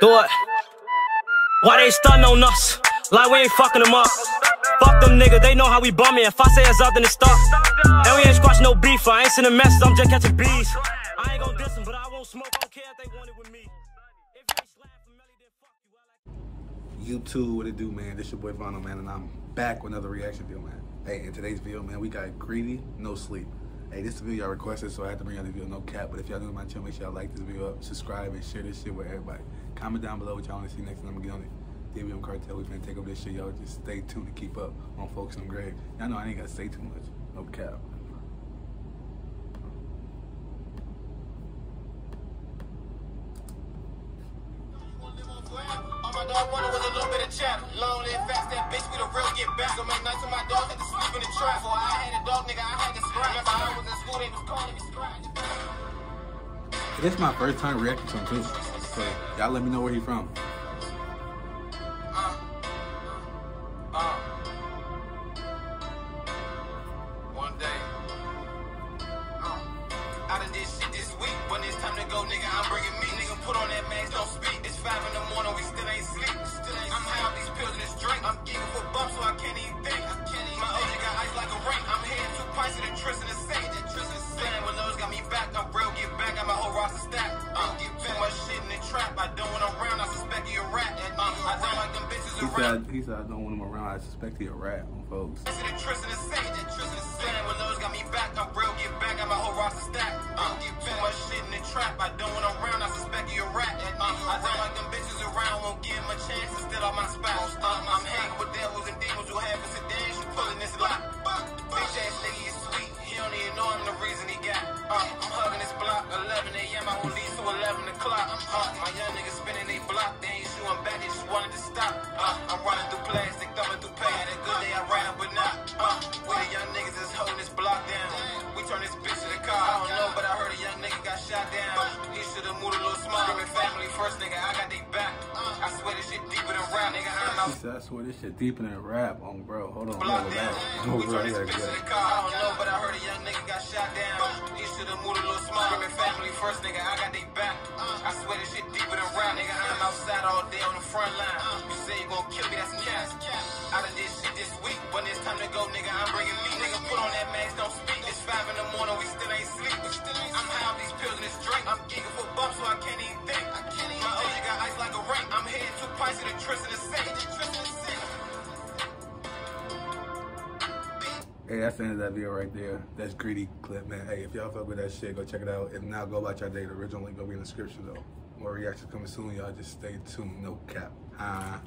Do it. Why they stunting on us? Like we ain't fucking them up. Fuck them niggas, they know how we bumming. If I say it's up, then it's stuck. And we ain't squashing no beef. I ain't sending messages, I'm just catching bees. I ain't gonna diss them, but I won't smoke. I don't care if they want it with me. YouTube, what it do, man? This your boy Vonno, man, and I'm back with another reaction video, man. Hey, in today's video, man, we got Greedy, No Sleep. Hey, this is the video y'all requested, so I had to bring out this video, no cap. But if y'all new to my channel, make sure y'all like this video up, subscribe, and share this shit with everybody. Comment down below what y'all want to see next, and I'm gonna get on it. DBM Cartel, we finna take over this shit, y'all. Just stay tuned to keep up on Focus on Grave. Y'all know I ain't gotta say too much, no cap. Live fast, that bitch, we the real get back. My dog, had to sleep in the trap. Before I had a dog, This is my first time reacting to him too. So y'all let me know where he from. One day. Uh, I done shit this week. When it's time to go, nigga, I'm bringing me. Nigga, put on that mask, don't speak. It's five in the morning, we still ain't sleep. Still ain't I'm I don't want around. I suspect you a rat. I don't like them bitches He around. said, he said I don't want him around. I suspect he a rat on folks. To Tristan and Saint, that Tristan Saint. When those got me back, I'm real get back. Got my whole roster stacked. Uh, get too much shit in the trap. I don't want around. I suspect you a rat. I don't like them bitches around. Won't give him a chance. Instead of my spouse. I'm hanging with devils and demons who have a sedan. Pulling this block. Bitch ass nigga is sweet. He don't even know I'm the reason he got. Uh, I'm hugging this block. 11 a.m. I will leave to 11 o'clock. Uh, my young niggas spinning they block. They ain't shooting back. They just wanted to stop. Uh, I'm running through plastic, thumbing through. Had a good day, I ran, but not. Uh, we the young niggas is holding this block down. We turn this bitch to the car. I don't know, but I heard a young nigga got shot down. He should've moved a little smarter. Screaming family first, nigga. I got they back. I swear this shit deeper than rap, nigga. I'm He said I swear this shit deeper than rap on bro. Hold on, I'm Block gonna go down. back. I'm We gonna turn go this bitch to the back. car. I don't know, but I heard a young nigga got shot down. He should've moved a little smarter. Screaming family first, nigga. I got they back. I swear this shit deeper than rap, nigga. I'm outside all day on the front line. You say you gon' kill me, that's gas. I done did shit this week. When it's time to go, nigga, I'm bringing me. Nigga, put on that mask, don't speak. It's five in the morning, we still ain't sleep. I'm high off these pills and this drink. I'm geeking for bumps, so I can't even think. My OG got ice like a ring. I'm heading two pints to the Tristan and Saint. Hey, that's the end of that video right there. That's greedy clip, man. Hey, if y'all fuck with that shit, go check it out. If not, go watch our day. The original link will be in the description though. More reactions coming soon, y'all. Just stay tuned. No cap. Ah.